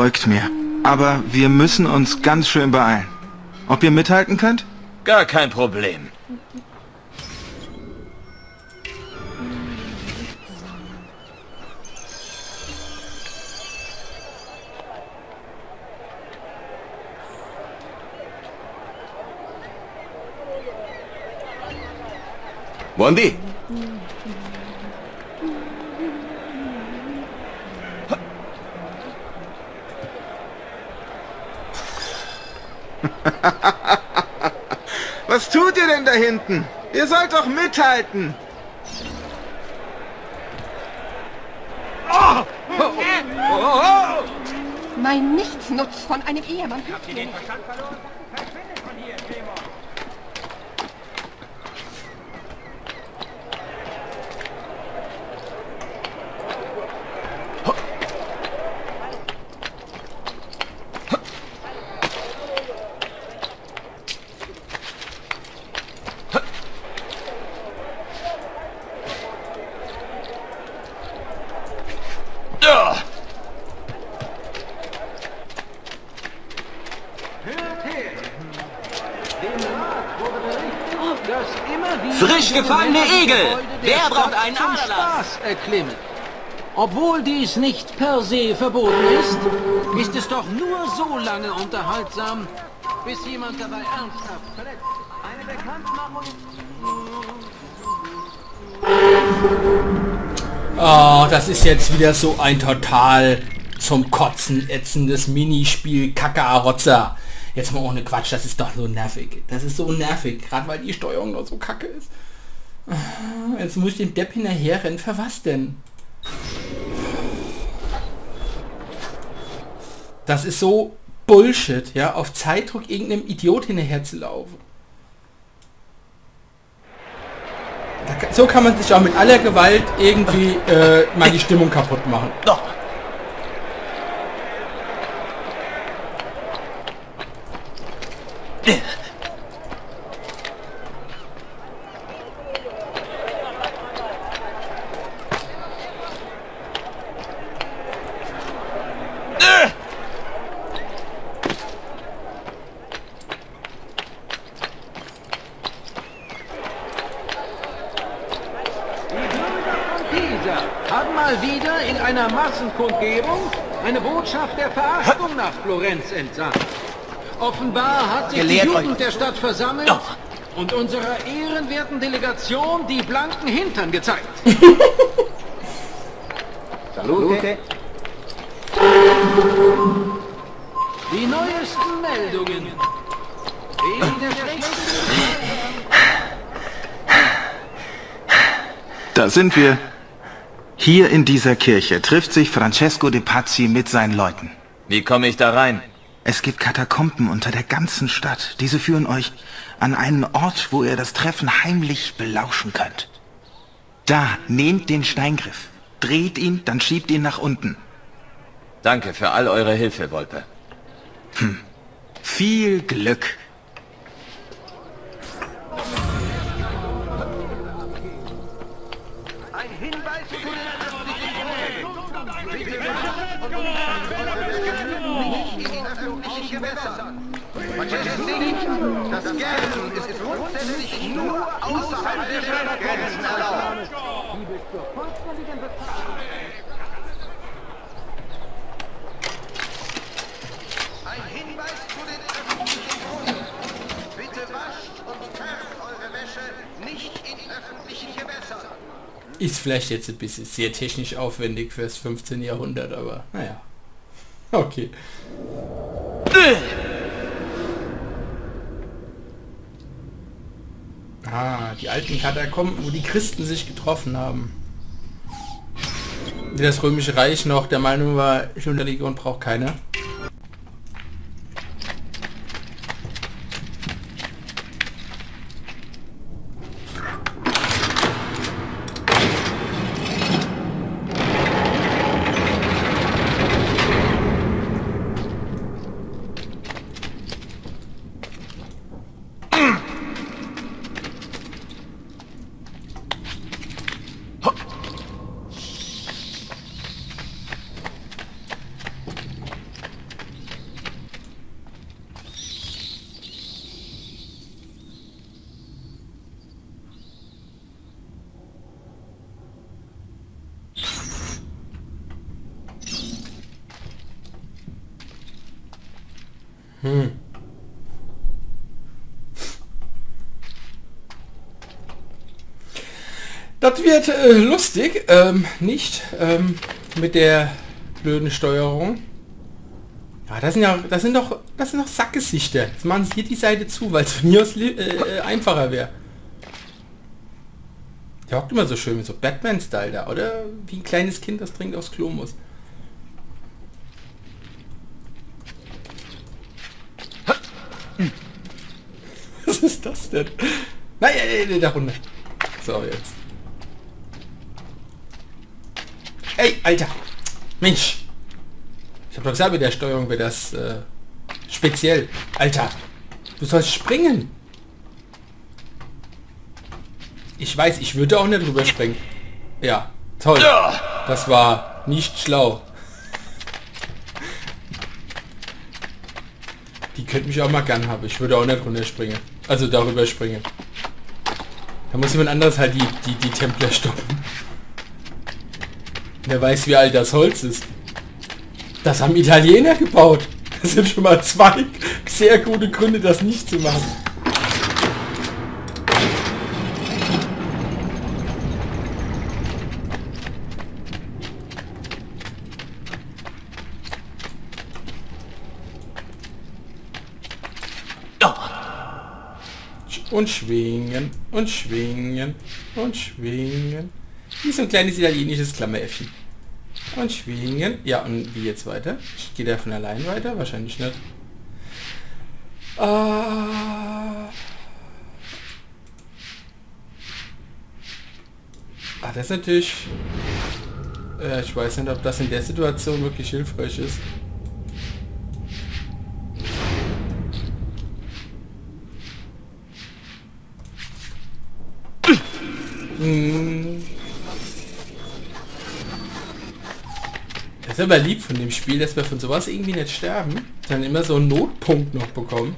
Folgt mir. Aber wir müssen uns ganz schön beeilen. Ob ihr mithalten könnt? Gar kein Problem. Bondi! Was tut ihr denn da hinten? Ihr sollt doch mithalten. Mein Nichtsnutz von einem Ehemann. Ah! Frisch gefangene Egel! Wer braucht einen zum Aderlass? Spaß erklimmen. Obwohl dies nicht per se verboten ist, ist es doch nur so lange unterhaltsam, bis jemand dabei ernsthaft verletzt. Eine Bekanntmachung Oh, das ist jetzt wieder so ein total zum Kotzen ätzendes Minispiel Kackerotzer. Jetzt mal ohne Quatsch, das ist doch so nervig. Das ist so nervig, gerade weil die Steuerung noch so kacke ist. Jetzt muss ich den Depp hinterher rennen. Für was denn? Das ist so Bullshit, ja, auf Zeitdruck irgendeinem Idiot hinterher zu laufen. So kann man sich auch mit aller Gewalt irgendwie äh, mal die Stimmung kaputt machen. Doch. Pisa haben mal wieder in einer Massenkundgebung eine Botschaft der Verachtung nach Florenz entsandt. Offenbar hat sich die Gelehrt Jugend euch. der Stadt versammelt Doch. und unserer ehrenwerten Delegation die blanken Hintern gezeigt. Salute! Die neuesten Meldungen. Wegen der schlechten Da sind wir. Hier in dieser Kirche trifft sich Francesco de Pazzi mit seinen Leuten. Wie komme ich da rein? Es gibt Katakomben unter der ganzen Stadt. Diese führen euch an einen Ort, wo ihr das Treffen heimlich belauschen könnt. Da, nehmt den Steingriff, dreht ihn, dann schiebt ihn nach unten. Danke für all eure Hilfe, Wolpe. Viel Glück. Gewässern. Das Gärten ist grundsätzlich nur außerhalb der Stadtgrenzen erlaubt. Ein Hinweis zu den öffentlichen Brunnen. Bitte wascht und färbt eure Wäsche nicht in öffentlichen Gewässern. Ist vielleicht jetzt ein bisschen sehr technisch aufwendig fürs 15. Jahrhundert, aber naja. Okay. Ah, die alten Katakomben, wo die Christen sich getroffen haben. Wie das Römische Reich noch der Meinung war, Religion braucht keine. Das wird äh, lustig, ähm, nicht ähm, mit der blöden Steuerung. Ja, das sind ja, das sind doch, das sind doch Sackgesichter. Jetzt machen sie hier die Seite zu, weil es von mir aus äh, äh, einfacher wäre. Der hockt immer so schön mit so Batman-Style da, oder? Wie ein kleines Kind, das dringend aufs Klo muss. Was ist das denn? Nein, äh, äh, da runter. So, jetzt. Ey, Alter! Mensch! Ich hab doch gesagt, mit der Steuerung wäre das äh, speziell. Alter! Du sollst springen! Ich weiß, ich würde auch nicht drüber springen. Ja, toll. Das war nicht schlau. Die könnte mich auch mal gern haben. Ich würde auch nicht runterspringen. Also darüber springen. Da muss jemand anderes halt die, die, die Templer stoppen. Wer weiß, wie alt das Holz ist. Das haben Italiener gebaut. Das sind schon mal zwei sehr gute Gründe, das nicht zu machen. Und schwingen und schwingen und schwingen. Wie so ein kleines italienisches Klammeräffchen. Und schwingen. Ja, und wie jetzt weiter? Geht er von allein weiter? Wahrscheinlich nicht. Ah. Ah, das ist natürlich... Äh, ich weiß nicht, ob das in der Situation wirklich hilfreich ist. Hm. Aber lieb von dem Spiel, dass wir von sowas irgendwie nicht sterben, sondern immer so einen Notpunkt noch bekommen.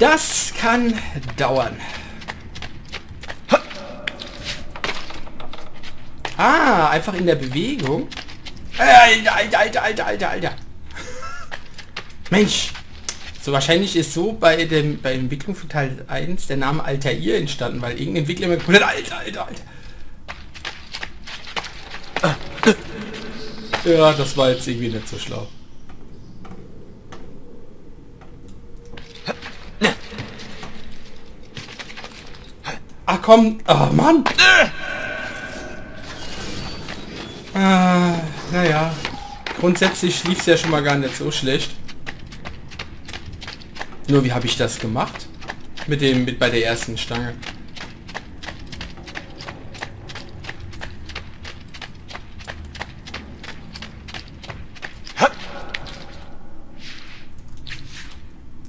Das kann dauern. Ah, einfach in der Bewegung. Alter, Alter, Alter, Alter, Alter. Mensch. So wahrscheinlich ist so bei dem bei Entwicklung von Teil 1 der Name Altair entstanden, weil irgendein Entwickler immer hat, Alter, Alter, Alter. Ja, das war jetzt irgendwie nicht so schlau. Ach komm, oh Mann. Ah, naja. Grundsätzlich lief es ja schon mal gar nicht so schlecht. Nur wie habe ich das gemacht? Mit dem, mit bei der ersten Stange.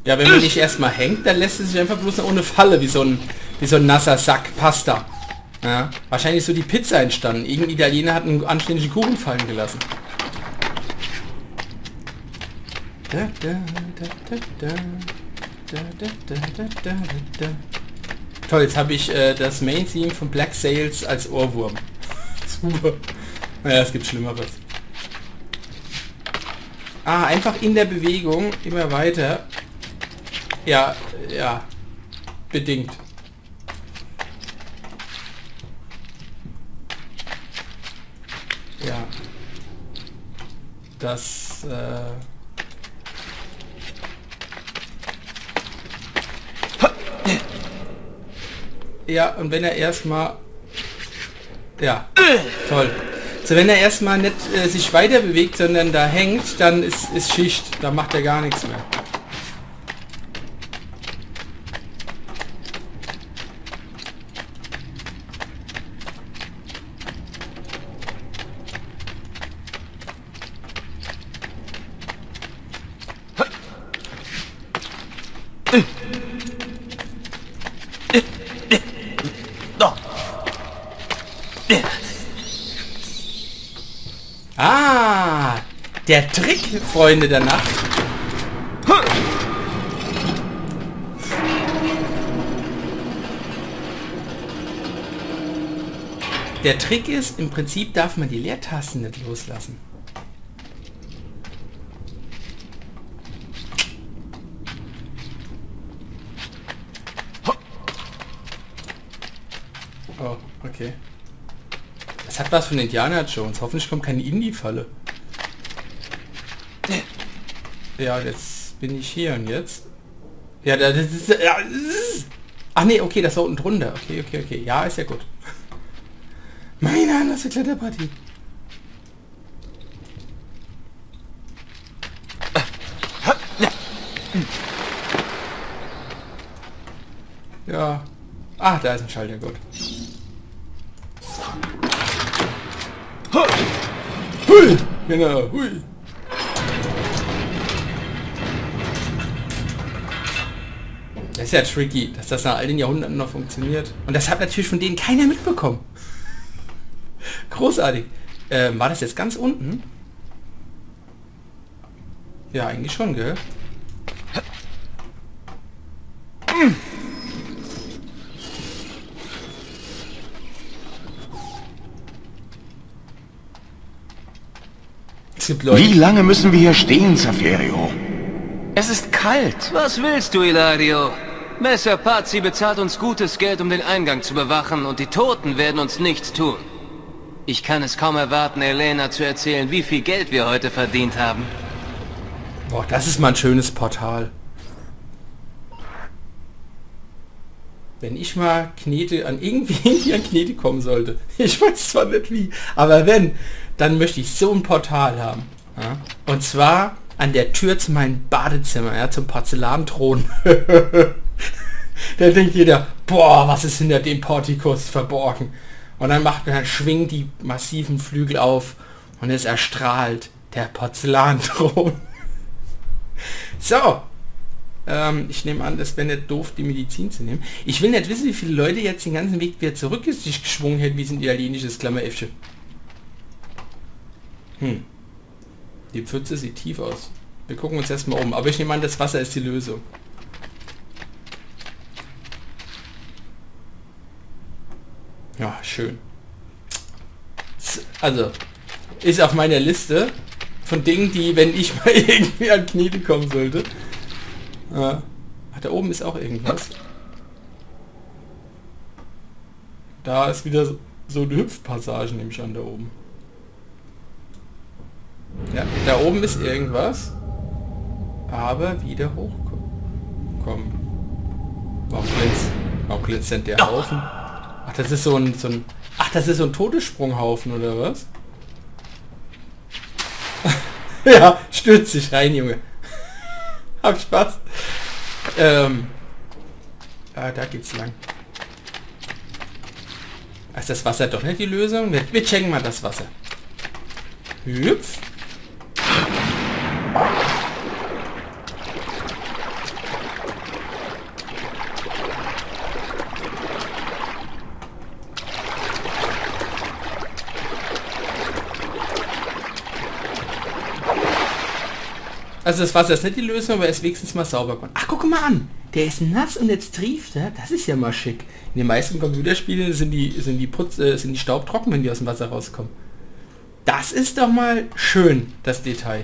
Ja, wenn man nicht erstmal hängt, dann lässt es sich einfach bloß ohne Falle, wie so ein, wie so ein nasser Sack Pasta. Ja, wahrscheinlich ist so die Pizza entstanden. Irgendein Italiener hat einen anständigen Kuchen fallen gelassen. Da, da, da, Toll, jetzt habe ich äh, das Main-Theme von Black Sails als Ohrwurm. Super. Naja, es gibt Schlimmeres. Ah, einfach in der Bewegung immer weiter. Ja, ja. Bedingt. Ja. Das, äh... Ja, und wenn er erstmal... Ja, toll. So, wenn er erstmal nicht äh, sich weiter bewegt, sondern da hängt, dann ist, ist Schicht. Da macht er gar nichts mehr. Der Trick, Freunde der Nacht. Der Trick ist, im Prinzip darf man die Leertasten nicht loslassen. Oh, okay. Das hat was von Indiana Jones. Hoffentlich kommt keine Indie-Falle. Ja, jetzt bin ich hier und jetzt. Ja, das ist... Ja, das ist ach nee, okay, das war unten drunter. Okay, okay, okay. Ja, ist ja gut. Meine anders Kletterpartie. Ja. Ah, da ist ein Schalter, gut. Hui! Genau, hui! Das ist ja tricky, dass das nach all den Jahrhunderten noch funktioniert. Und das hat natürlich von denen keiner mitbekommen. Großartig. Ähm, war das jetzt ganz unten? Ja, eigentlich schon, gell? Es gibt Leute, Wie lange müssen wir hier stehen, Saferio? Es ist kalt. Was willst du, Ilario? Messer Pazzi bezahlt uns gutes Geld, um den Eingang zu bewachen, und die Toten werden uns nichts tun. Ich kann es kaum erwarten, Elena zu erzählen, wie viel Geld wir heute verdient haben. Boah, das ist mal ein schönes Portal. Wenn ich mal Knete an irgendwie hier an Knete kommen sollte. Ich weiß zwar nicht wie, aber wenn, dann möchte ich so ein Portal haben. Ja? Und zwar an der Tür zu meinem Badezimmer, ja, zum Porzellanthron. da denkt jeder, boah, was ist hinter dem Portikus verborgen? Und dann macht man, schwingt die massiven Flügel auf und es erstrahlt der Porzellanthron. so. Ähm, ich nehme an, das wäre nicht doof, die Medizin zu nehmen. Ich will nicht wissen, wie viele Leute jetzt den ganzen Weg wieder zurück sich geschwungen hätten, wie es ein italienisches Klammeräffchen. Hm. Die Pfütze sieht tief aus. Wir gucken uns erstmal um. Aber ich nehme an, das Wasser ist die Lösung. Ja, schön. Also, ist auf meiner Liste von Dingen, die, wenn ich mal irgendwie an Knie kommen sollte. Ach, da oben ist auch irgendwas. Da ist wieder so, eine Hüpfpassage, nehme ich an, da oben. Ja, da oben ist irgendwas. Aber wieder hochkommen. Warum glänzt denn der Haufen? Das ist so ein, so ein... Ach, das ist so ein Todessprunghaufen, oder was? ja, stürzt sich rein, Junge. Hab Spaß. Ähm... Ah, da geht's lang. Ist das Wasser doch nicht die Lösung? Wir, checken mal das Wasser. Hüpf. Also das Wasser ist nicht die Lösung, aber es wenigstens mal sauber kommt. Ach, guck mal an. Der ist nass und jetzt trieft er. Das ist ja mal schick. In den meisten Computerspielen sind die, sind die, Putz, äh, sind die Staubtrocken, wenn die aus dem Wasser rauskommen. Das ist doch mal schön, das Detail.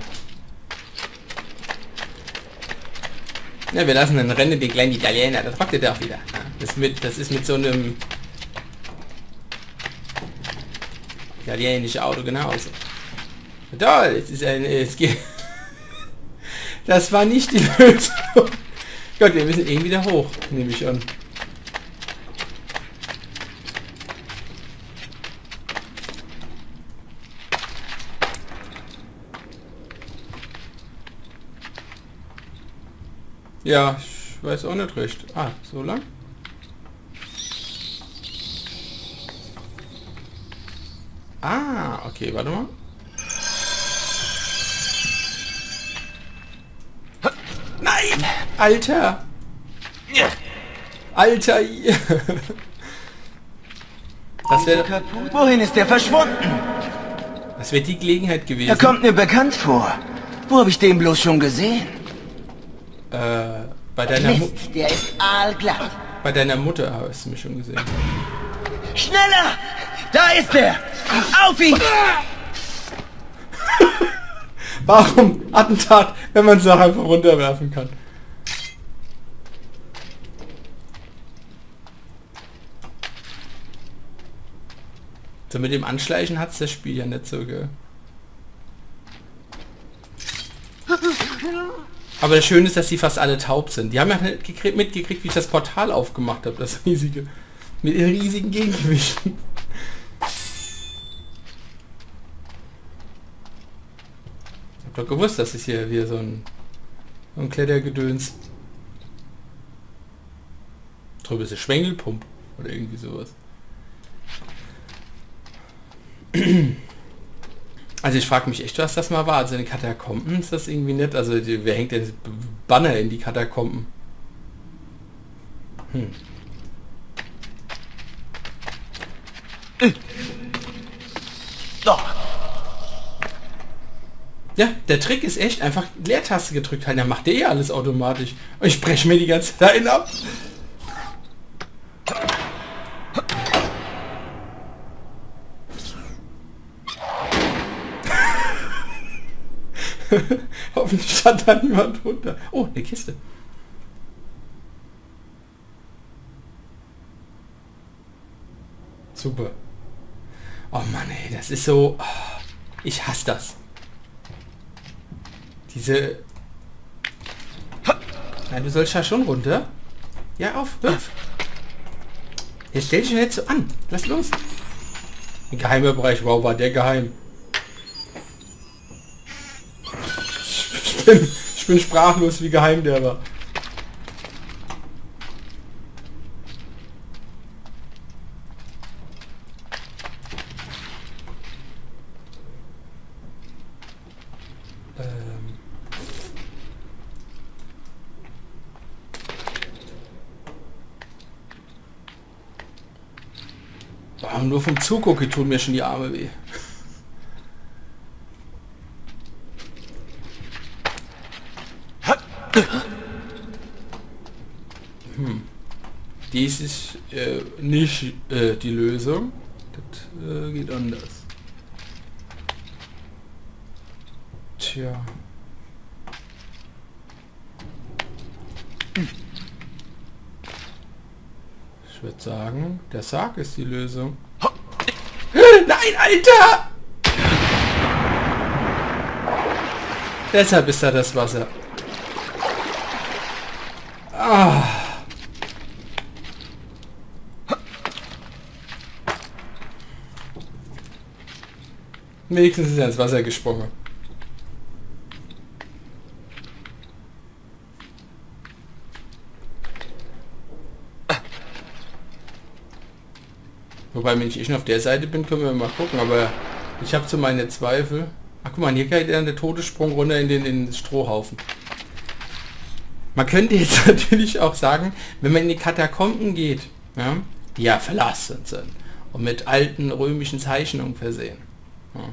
Ja, wir lassen dann rennen den kleinen Italiener. Da trocknet er auch wieder. Das, mit, das ist mit so einem italienischen Auto genauso. Toll, es ist ein... Es geht das war nicht die Lösung. Gott, wir müssen irgendwie da hoch, nehme ich an. Ja, ich weiß auch nicht recht. Ah, so lang? Ah, okay, warte mal. Nein! Alter! Alter! Das wäre Wohin ist der verschwunden? das wäre die Gelegenheit gewesen. Er kommt mir bekannt vor. Wo habe ich den bloß schon gesehen? Äh, bei deiner, Mu Mist, der ist aalglatt. bei deiner Mutter hast du mich schon gesehen. Schneller! Da ist er! Auf ihn! Warum Attentat, wenn man Sachen einfach runterwerfen kann? So mit dem Anschleichen hat's das Spiel ja nicht so, gell? Aber das Schöne ist, dass sie fast alle taub sind. Die haben ja mitgekriegt, wie ich das Portal aufgemacht habe, das riesige. Mit den riesigen Gegengewichten. Ich hab doch gewusst, dass es hier wieder so ein, so ein Klettergedöns. Drüber ist eine Schwengelpump oder irgendwie sowas. Also ich frage mich echt, was das mal war. Also in Katakomben ist das irgendwie nett. Also die, wer hängt denn Banner in die Katakomben? Hm. Ja, der Trick ist echt einfach Leertaste gedrückt halten. Dann macht der eh alles automatisch. Ich breche mir die ganze Zeit ab. Hoffentlich stand da niemand runter. Oh, eine Kiste. Super. Oh Mann, ey, das ist so... oh, ich hasse das. Diese... Nein, du sollst ja schon runter. Ja, auf, wirf. Jetzt stell dich nicht so an. Lass los. Ein geheimer Bereich. Wow, war der geheim. Ich bin, ich bin sprachlos, wie geheim der war. Ähm. Boah, nur vom Zugucken tun mir schon die Arme weh. Hm. Dies ist äh, nicht äh, die Lösung. Das äh, geht anders. Tja. Sagen, der Sarg ist die Lösung. Nein, Alter! Deshalb ist da das Wasser. Ah. Wenigstens ist er ins Wasser gesprungen. Wobei, wenn ich schon auf der Seite bin, können wir mal gucken, aber ich habe so meine Zweifel. Ach guck mal, hier geht dann der Todessprung runter in den, in den Strohhaufen. Man könnte jetzt natürlich auch sagen, wenn man in die Katakomben geht, ja, die ja verlassen sind und mit alten römischen Zeichnungen versehen. Ja.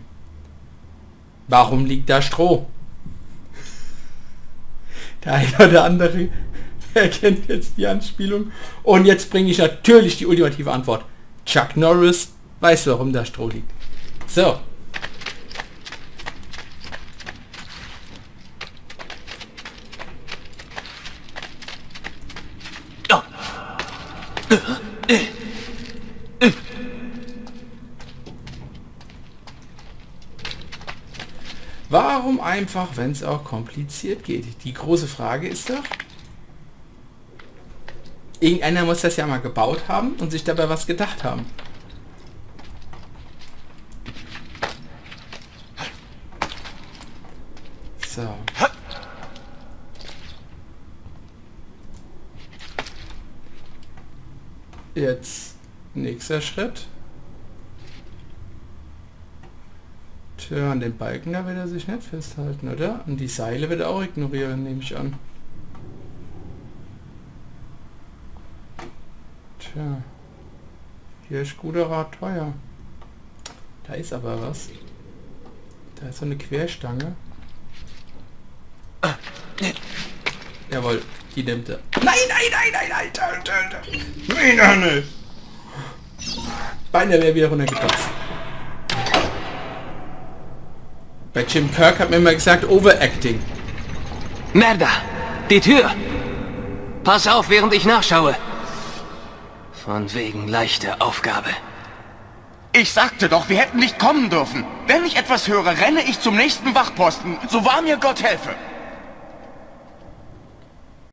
Warum liegt da Stroh? Der eine oder andere erkennt jetzt die Anspielung. Und jetzt bringe ich natürlich die ultimative Antwort. Chuck Norris weiß, warum da Stroh liegt. So. Warum einfach, wenn es auch kompliziert geht? Die große Frage ist doch, irgendeiner muss das ja mal gebaut haben und sich dabei was gedacht haben. So. Jetzt nächster Schritt. Tja, an den Balken da wird er sich nicht festhalten, oder? Und die Seile wird er auch ignorieren, nehme ich an. Tja. Hier ist guter Rat teuer. Da ist aber was. Da ist so eine Querstange. Jawohl, die nimmt er. Nein, nein, nein, nein, Alter, Alter, Alter. Nein, nein, nein. Beinahe wäre wieder runtergetopft. Bei Jim Kirk hat mir immer gesagt, Overacting. Merda! Die Tür! Pass auf, während ich nachschaue. Von wegen leichte Aufgabe. Ich sagte doch, wir hätten nicht kommen dürfen. Wenn ich etwas höre, renne ich zum nächsten Wachposten. So wahr mir Gott helfe.